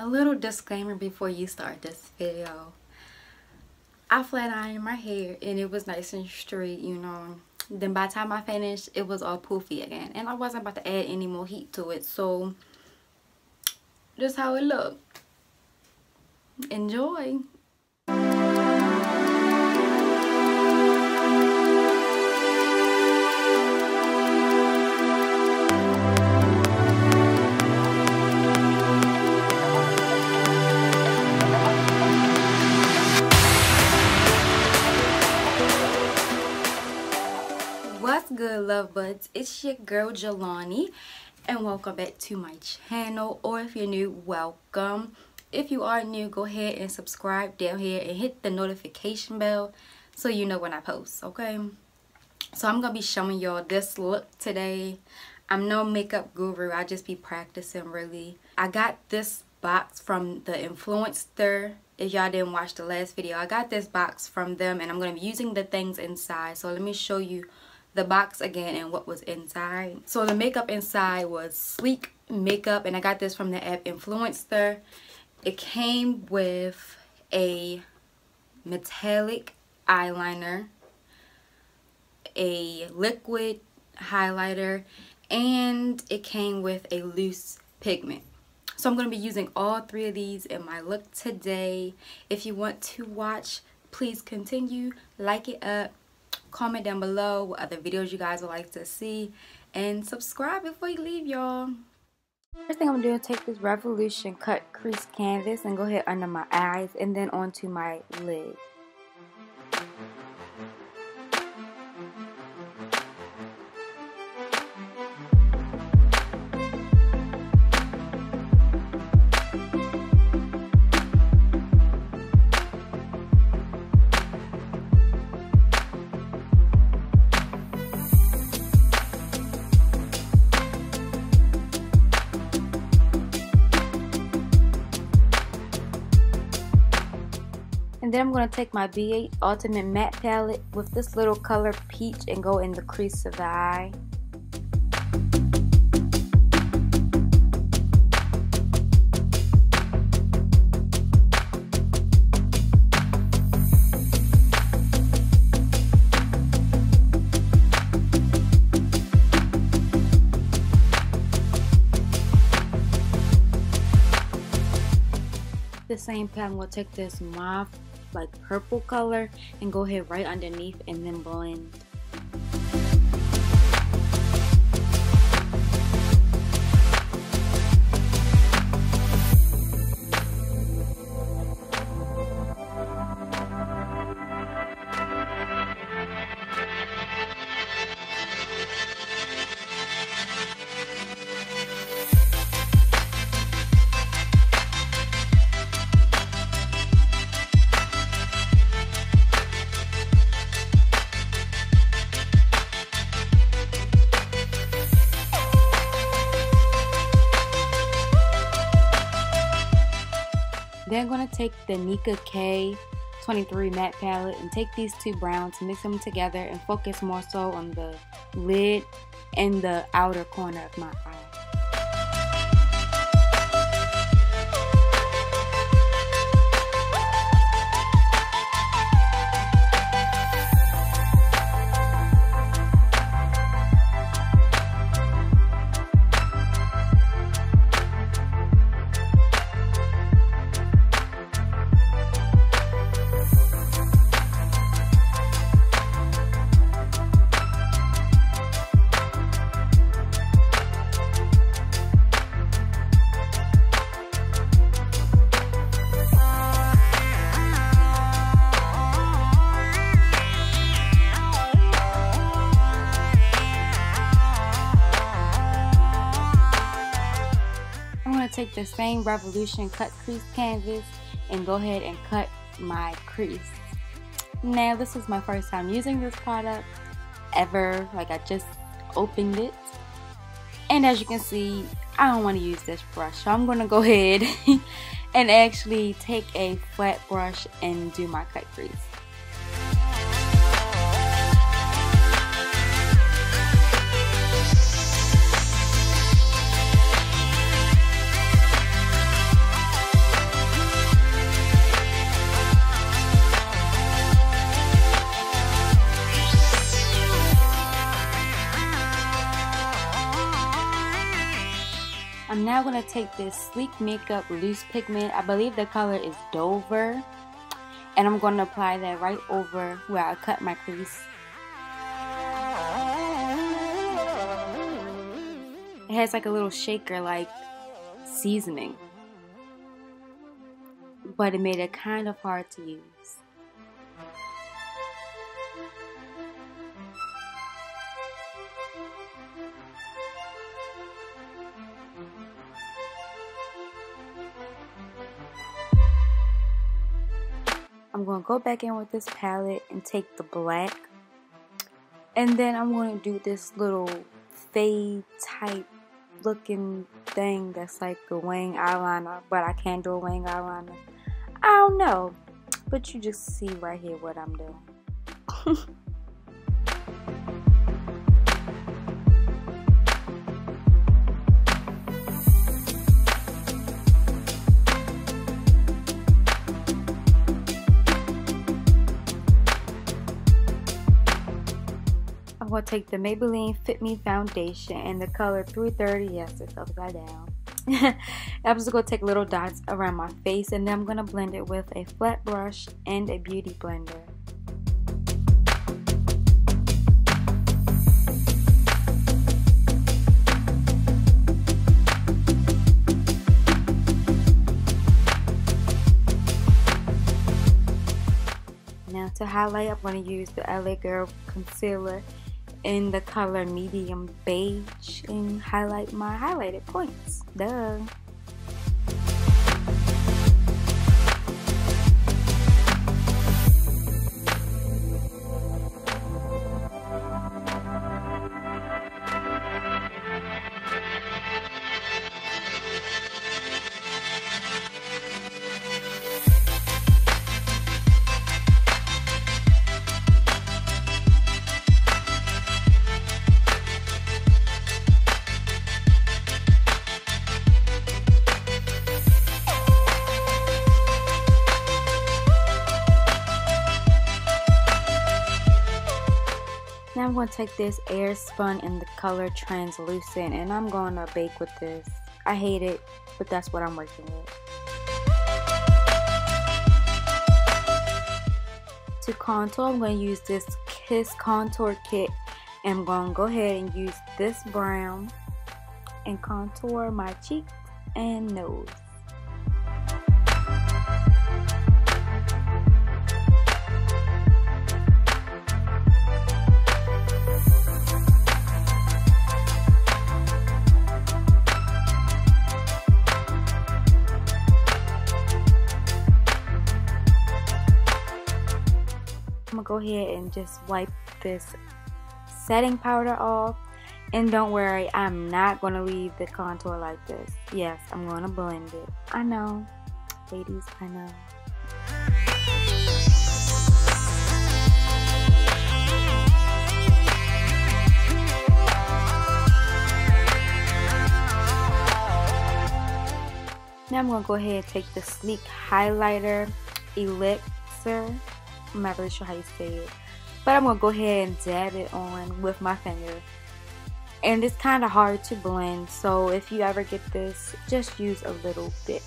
a little disclaimer before you start this video. I flat ironed my hair and it was nice and straight, you know. Then by the time I finished, it was all poofy again. And I wasn't about to add any more heat to it. So, just how it looked. Enjoy. Good love buds? It's your girl Jelani and welcome back to my channel or if you're new welcome. If you are new go ahead and subscribe down here and hit the notification bell so you know when I post okay? So I'm gonna be showing y'all this look today. I'm no makeup guru I just be practicing really. I got this box from the Influenster. If y'all didn't watch the last video I got this box from them and I'm going to be using the things inside. So let me show you the box again and what was inside. So the makeup inside was sleek makeup and I got this from the app Influenster. It came with a metallic eyeliner, a liquid highlighter, and it came with a loose pigment. So I'm going to be using all three of these in my look today. If you want to watch, please continue, like it up, comment down below what other videos you guys would like to see and subscribe before you leave y'all. First thing i'm going to do is take this revolution cut crease canvas and go ahead under my eyes and then onto my lid Then I'm going to take my BH Ultimate Matte Palette with this little color peach and go in the crease of the eye. the same palette, I'm going to take this mauve like purple color and go ahead right underneath and then blend. Then I'm going to take the Nicka K 23 matte palette and take these two browns, mix them together and focus more so on the lid and the outer corner of my eye. The same Revolution cut crease canvas and go ahead and cut my crease. Now this is my first time using this product ever, like I just opened it. And as you can see, I don't want to use this brush, so I'm going to go ahead and actually take a flat brush and do my cut crease. Now going to take this Sleek Makeup Loose Pigment. I believe the color is Dover. And I'm going to apply that right over where I cut my crease. It has like a little shaker like seasoning. But it made it kind of hard to use. I'm going to go back in with this palette and take the black. And then I'm going to do this little fade type looking thing that's like a wing eyeliner. But I can't do a wing eyeliner. I don't know. But you just see right here what I'm doing. I'm to take the Maybelline Fit Me Foundation in the color 330. Yes, it's upside down. I'm just going to take little dots around my face and then I'm going to blend it with a flat brush and a beauty blender. Now to highlight, I'm going to use the LA Girl Concealer in the color medium beige and highlight my highlighted points. Duh. I'm going to take this AirSpun in the color translucent and I'm going to bake with this. I hate it, but that's what I'm working with. To contour, I'm going to use this Kiss Contour Kit and I'm going to go ahead and use this brown and contour my cheeks and nose. Go ahead and just wipe this setting powder off. And don't worry, I'm not going to leave the contour like this. Yes, I'm going to blend it. I know. Ladies, I know. Now I'm going to go ahead and take the Sleek Highlighter Elixir I'm not really sure how you say it. But I'm going to go ahead and dab it on with my finger. And it's kind of hard to blend. So if you ever get this, just use a little bit.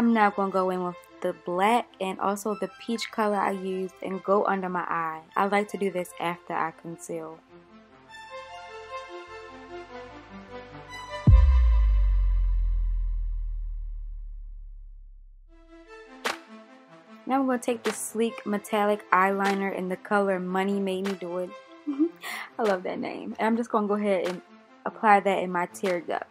I'm now going to go in with the black and also the peach color I used and go under my eye. I like to do this after I conceal. Now I'm going to take the sleek metallic eyeliner in the color Money Made Me Do It. I love that name. And I'm just going to go ahead and apply that in my tear duct.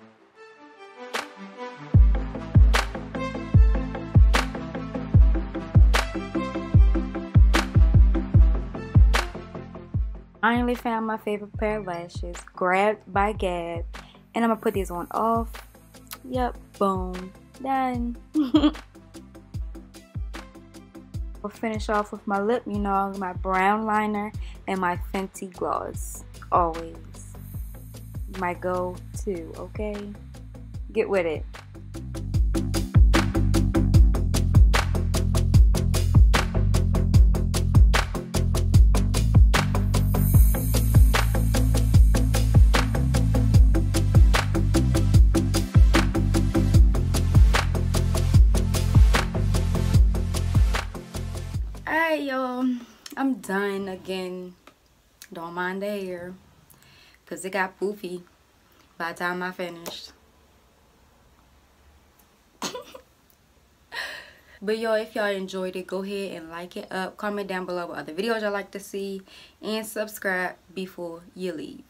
Finally found my favorite pair of lashes, grabbed by Gab. And I'm gonna put these on off. Yep, boom, done. We'll finish off with my lip, you know, my brown liner and my Fenty gloss. Always. My go-to, okay? Get with it. I'm done again. Don't mind the hair. Because it got poofy by the time I finished. but y'all, if y'all enjoyed it, go ahead and like it up. Comment down below what other videos y'all like to see. And subscribe before you leave.